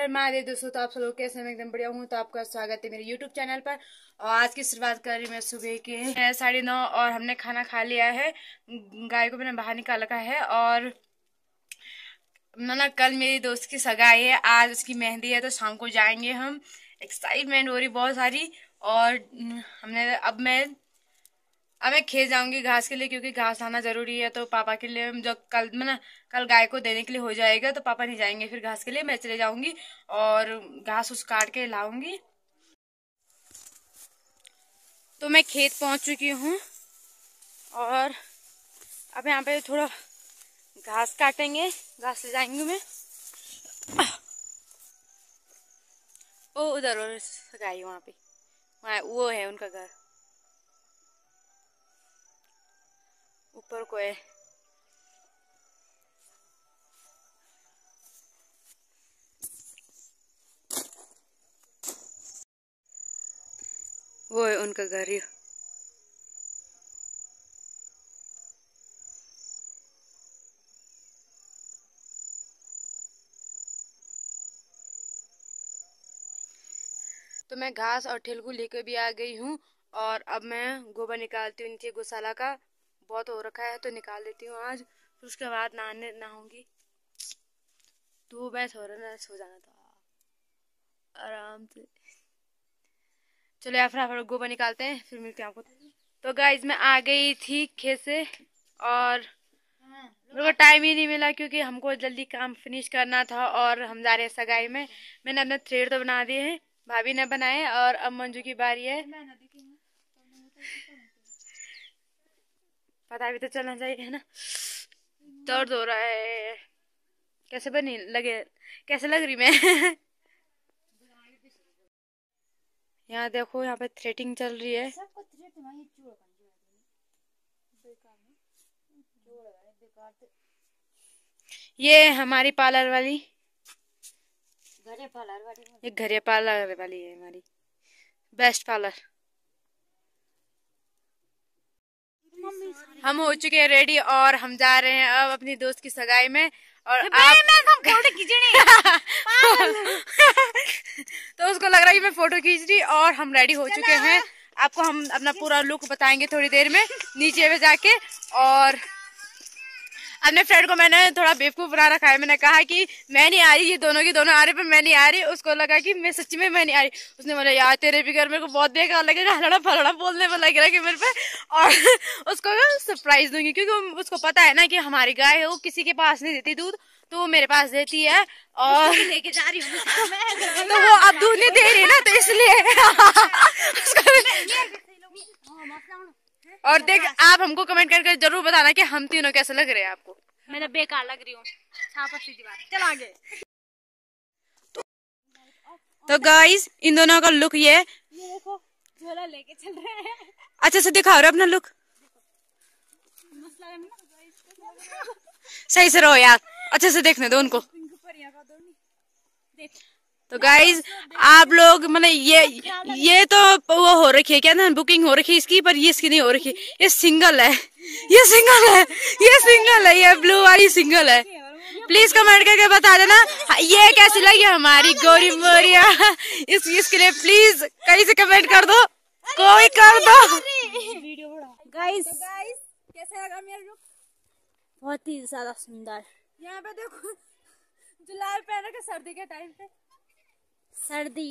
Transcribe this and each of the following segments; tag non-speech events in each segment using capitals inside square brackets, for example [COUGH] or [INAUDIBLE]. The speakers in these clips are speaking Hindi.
हर महादेव दोस्तों तो आप सब लोग कैसे मैं एकदम बढ़िया हूँ। तो आपका स्वागत है मेरे यूट्यूब चैनल पर। और आज की शुरुआत कर रही मैं सुबह के। साढ़े नौ और हमने खाना खा लिया है। गाय को मैंने बाहर निकाल रखा है। और ना कल मेरी दोस्त की सगाई है। आज उसकी मेहंदी है तो शाम को जाएँगे हम। एक्साइटमेंट हो रही बहुत सारी। और हमने, अब मैं अब मैं खेत जाऊँगी घास के लिए क्योंकि घास लाना ज़रूरी है तो पापा के लिए जब कल मैं कल गाय को देने के लिए हो जाएगा तो पापा नहीं जाएँगे फिर घास के लिए, मैं चले जाऊँगी और घास उस काट के लाऊँगी। तो मैं खेत पहुँच चुकी हूँ और अब यहाँ पे थोड़ा घास काटेंगे, घास ले जाएँगी मैं। ओ, उधर गाय वहाँ पे। वो है उनका घर। ऊपर को है। वो है उनका घर ही तो मैं घास और ठेलकू लेकर भी आ गई हूँ और अब मैं गोबर निकालती हूँ नीचे गौशाला का। बहुत हो रखा है तो निकाल देती हूँ आज, फिर उसके बाद नहाने, नहाऊँगी। तो मैं थोड़ा ना सो जाना था। आराम से। चलो या फिर गोबर निकालते हैं, फिर मिलते हैं आपको। तो गाइज़ मैं आ गई थी खेत से, और मेरे को टाइम ही नहीं मिला, क्योंकि हमको जल्दी काम फिनिश करना था, और हम जा रहे हैं सगाई में। मैंने अपने थ्रेड तो बना दिए हैं, भाभी ने बनाए, और अब मंजू की बारी है। पता भी तो चलना चाहिए है ना? दर्द हो रहा है। कैसे बनी? लगे कैसे लग रही मैं? यहाँ देखो यहाँ पे थ्रेटिंग चल रही है। ये हमारी पार्लर वाली। घरे पार्लर वाली। ये घरे पार्लर वाली है हमारी। बेस्ट पार्लर हम हो चुके हैं रेडी और हम जा रहे हैं अब अपनी दोस्त की सगाई में और आप फ़ोटो [LAUGHS] तो उसको लग रहा है कि मैं फ़ोटो खींच रही और हम रेडी हो चुके हैं। आपको हम अपना पूरा लुक बताएँगे थोड़ी देर में नीचे में जाके और अपने फ्रेंड को मैंने थोड़ा बेवकूफ़ बना रखा है। मैंने कहा कि मैं नहीं आ रही ये दोनों की दोनों आ रहे पर मैं नहीं आ रही। उसको लगा कि मैं सच्ची में मैं नहीं आ रही। उसने बोला यार तेरे भी घर मेरे को बहुत बेकार लगेगा हलड़ा फलड़ा बोलने में लग रहा है कि मेरे पे। और [LAUGHS] उसको सरप्राइज़ दूँगी क्योंकि उसको पता है ना कि हमारी गाय है वो किसी के पास नहीं देती दूध तो वो मेरे पास देती है। और लेके जा रही हूँ। [LAUGHS] तो वो अब दूध नहीं दे रही ना तो इसलिए [LAUGHS] और देख आप हमको कमेंट करके ज़रूर बताना कि हम तीनों कैसे लग रहे हैं आपको। मैं तो बेकार लग रही हूँ। चल आगे। तो गाइस इन दोनों का लुक ये देखो झोला लेके चल रहे हैं। अच्छा से दिखाओ अपना लुक सही से रहो यार। अच्छे से देखने दो उनको। तो गाइज़ आप लोग मैंने ये ये तो वो हो रखी है क्या ना बुकिंग हो रखी है इसकी पर ये इसकी नहीं हो रखी। ये सिंगल है। ये सिंगल है। ये सिंगल है। ये ब्लू वाली सिंगल है। प्लीज़ कमेंट करके बता देना। ये कैसी लगी हमारी गोरी मोरिया? इस इसके लिए प्लीज़ कहीं से कमेंट कर दो। कोई कर दो। गाइस कैसे लगा मेरा लुक बहुत ही ज़्यादा सुंदर। यहाँ पे देखो जुलाई पहन रखे सर्दी के टाइम पे। सर्दी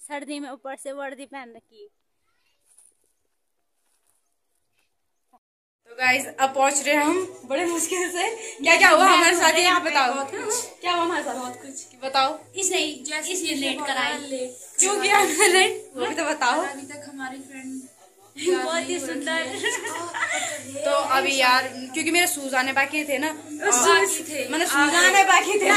सर्दी में ऊपर से वर्दी पहन रखी। तो गाइस अब पहुँच रहे हैं हम बड़े मुश्किल से। क्या क्या हुआ हमारे साथ? ये बताओ। क्या हुआ हमारे साथ? बहुत कुछ बताओ। इसने इसलिए लेट कराई। क्यों किया लेट वो भी तो बताओ। अभी तक हमारी फ्रेंड बहुत ही सुंदर। [LAUGHS] तो अभी यार क्योंकि मेरे शूज़ आने बाकी थे ना। थे। मैंने शूज़ आने बाकी थे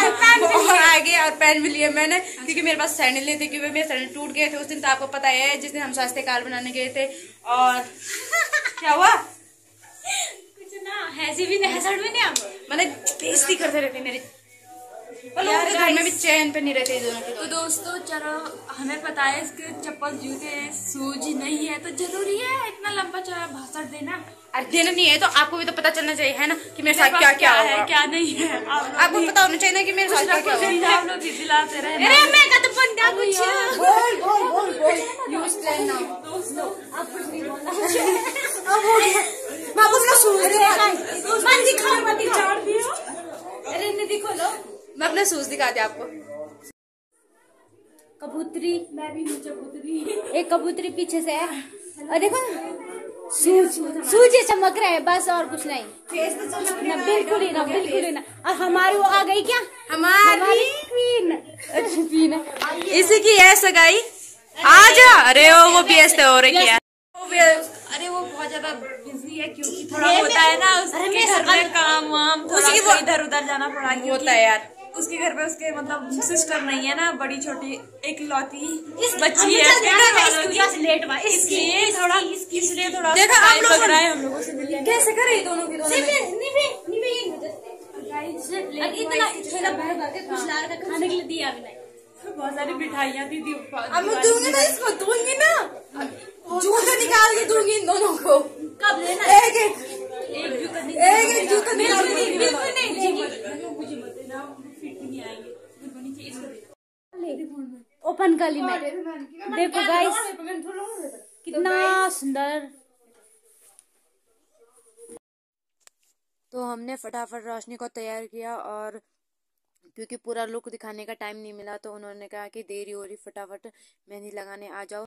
और पेन भी लिए मैंने क्योंकि मेरे पास सैंडल नहीं थे क्योंकि मेरे सैंडल टूट गए थे। उस दिन तो आपको पता है जिस दिन हम स्वास्थ्य कार्ड बनाने गए थे और क्या हुआ? कुछ ना हैजी भी नहीं हैसड भी नहीं मैंने बेइज्जती करते रहते मेरे। के घर में भी चैन पे नहीं रहते दोनों तो दोस्तों चलो हमें पता है इसके चप्पल जूते सूज नहीं है तो ज़रूरी है इतना लंबा चौड़ा भाषण देना। अरे देना नहीं है तो आपको भी तो पता चलना चाहिए है ना कि मेरे साथ क्या क्या है है क्या नहीं है आपको पता होना चाहिए ना कि मेरे साथ क्या क्या आप लोग भी दिलाते रहे अरे मैं का तो बंदा कुछ। बोल बोल बोल बोल यूज़ करना दोस्तों आप कुछ नहीं बोलना। मैं आपको अपना शूज़ दिखा मन दिखा मत दिखा दियो अपना शूज़ दिखाती आपको। कबूतरी। मैं भी हूँ कबूतरी एक कबूतरी पीछे से है। और देखो सूज सूज चमक रहा है बस और कुछ नहीं। ना बिल्कुल ही ना बिल्कुल ही ना। और हमारी वो आ गई क्या? हमारी क्वीन अच्छी क्वीन है। इसी की है सगाई। आजा? अरे वो वो व्यस्त हो रही है। अरे वो बहुत ज़्यादा बिज़ी है क्योंकि थोड़ा होता है ना उसके घर में काम वाम थोड़ा उसकी इधर उधर जाना पड़ा होता है यार। उसके घर पे उसके मतलब सिस्टर नहीं है ना बड़ी छोटी एक लौती बच्ची है। इसलिए थोड़ा इसलिए थोड़ा देखो, आप लोग रहा है हम लोगों से। कैसे करे दोनों की दोनों में? इतना थैला भर भर के कुछ ला के खाने के लिए दिया भी नहीं। बहुत सारी मिठाइयाँ दी दी अब मैं दूँगी ना इसको दूँगी ना। जूते निकाल के दूँगी इन दोनों को। कब लेना एक एक एक जूता एक एक जूता निकाल के दूँगी बिल्कुल नहीं देगी मुझे मत देना फिट नहीं आएँगे मेरे को नीचे इसको देना ओपन कर ली मैं। देखो गाइस कितना सुंदर। तो हमने फटाफट रोशनी को तैयार किया और क्योंकि पूरा लुक दिखाने का टाइम नहीं मिला तो उन्होंने कहा कि देरी हो रही फटाफट मेहंदी लगाने आ जाओ।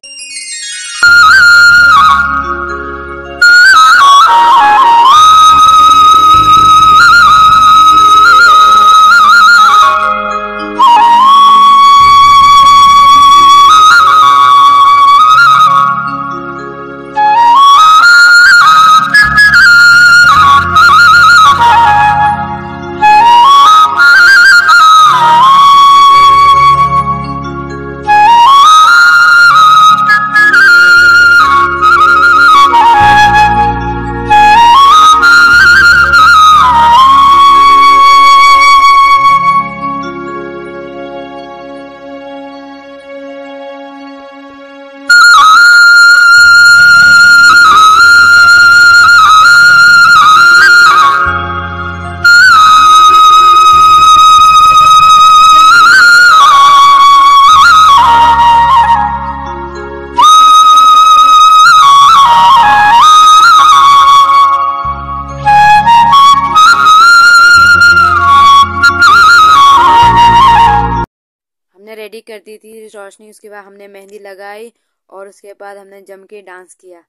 कर दी थी रोशनी। उसके बाद हमने मेहंदी लगाई और उसके बाद हमने जम के डांस किया।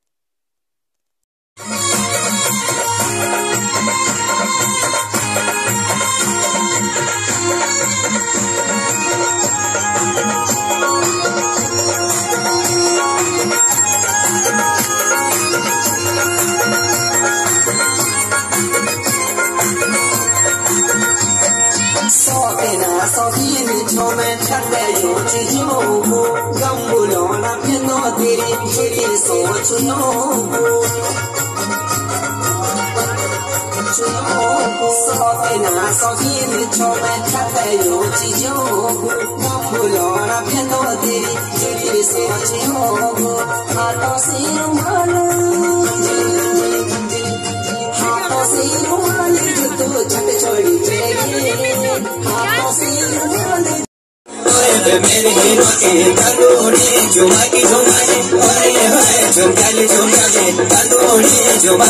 I'll see you. मेरे हीरो के कंडोड़ी झुमा की झुमा रे ओए होए झुमका ले झुमका ले कंडोड़ी झुमा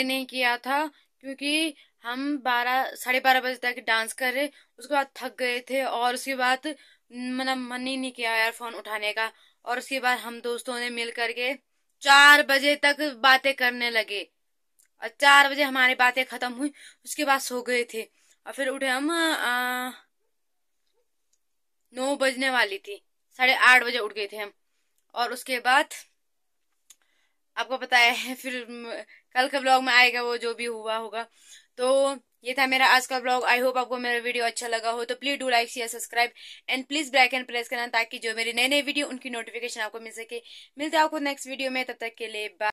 वीडियो नहीं किया था, क्योंकि हम बारह, साढ़े बारह बजे तक डांस कर रहे, उसके बाद थक गए थे और उसके बाद मतलब मन ही नहीं किया यार फ़ोन उठाने का। और उसके बाद हम दोस्तों ने मिल करके चार बजे तक बातें करने लगे। और चार बजे हमारी बातें खत्म हुई, उसके बाद सो गए थे। और फिर उठे हम नौ बजने वाली थी, साढ़े आठ बजे उठ गए थे हम। और उसके बाद, आपको पता है, फिर कल के ब्लॉग में आएगा वो, जो भी हुआ होगा। तो ये था मेरा आज का ब्लॉग आई होप आपको मेरा वीडियो अच्छा लगा हो तो please do like share subscribe and please black and press करना ताकि जो मेरी नए नए वीडियो उनकी नोटिफिकेशन आपको मिल सके। मिलते आपको नेक्स्ट वीडियो में, तब तक के लिए बाय